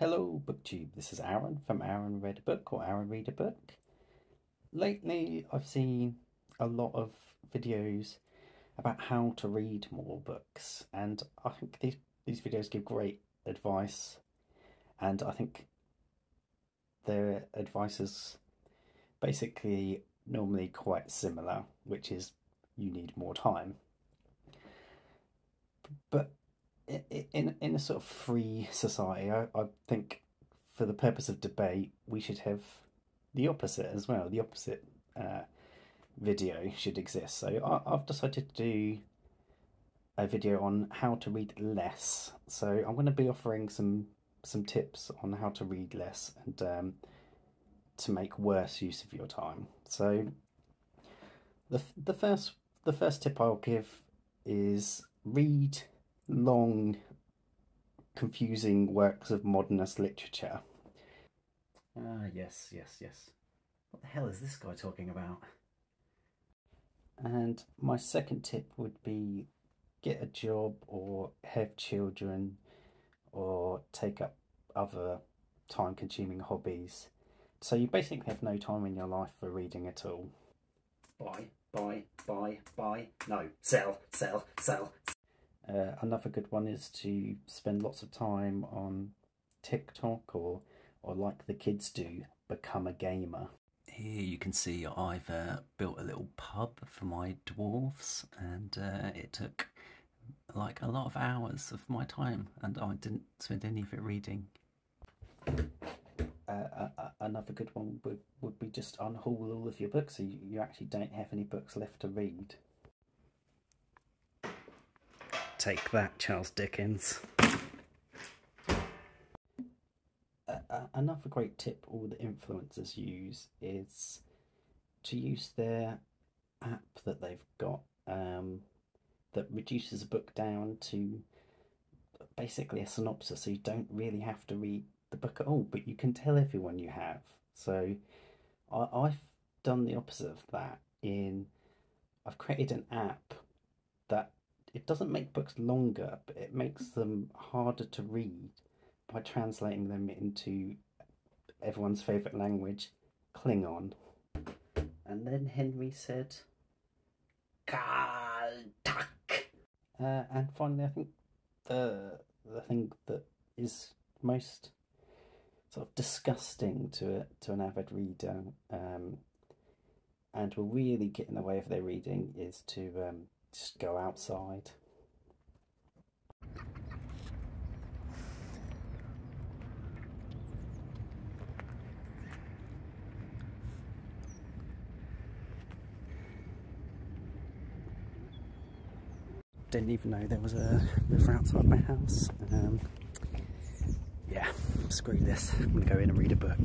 Hello Booktube, this is Aaron from Aaron Read a Book or Aaron Read a Book. Lately I've seen a lot of videos about how to read more books and I think these, these videos give great advice and I think their advice is basically normally quite similar, which is you need more time. But in in a sort of free society, I, I think for the purpose of debate, we should have the opposite as well. The opposite uh, video should exist. So I, I've decided to do a video on how to read less. So I'm going to be offering some some tips on how to read less and um, to make worse use of your time. So the the first the first tip I'll give is read long, confusing works of modernist literature. Ah, yes, yes, yes. What the hell is this guy talking about? And my second tip would be get a job or have children or take up other time consuming hobbies. So you basically have no time in your life for reading at all. Buy, buy, buy, buy. No, sell, sell, sell, uh, another good one is to spend lots of time on TikTok or, or like the kids do, become a gamer. Here you can see I've uh, built a little pub for my dwarfs, and uh, it took like a lot of hours of my time, and I didn't spend any of it reading. Uh, uh, uh another good one would, would be just unhaul all of your books so you, you actually don't have any books left to read. Take that, Charles Dickens. Uh, another great tip all the influencers use is to use their app that they've got um, that reduces a book down to basically a synopsis so you don't really have to read the book at all but you can tell everyone you have so I, I've done the opposite of that in I've created an app that it doesn't make books longer, but it makes them harder to read by translating them into everyone's favourite language, Klingon. And then Henry said, Kaltak. Uh, and finally, I think the the thing that is most sort of disgusting to a, to an avid reader, um, and will really get in the way of their reading, is to um, just go outside. Didn't even know there was a river outside my house. Um, yeah, screw this. I'm gonna go in and read a book.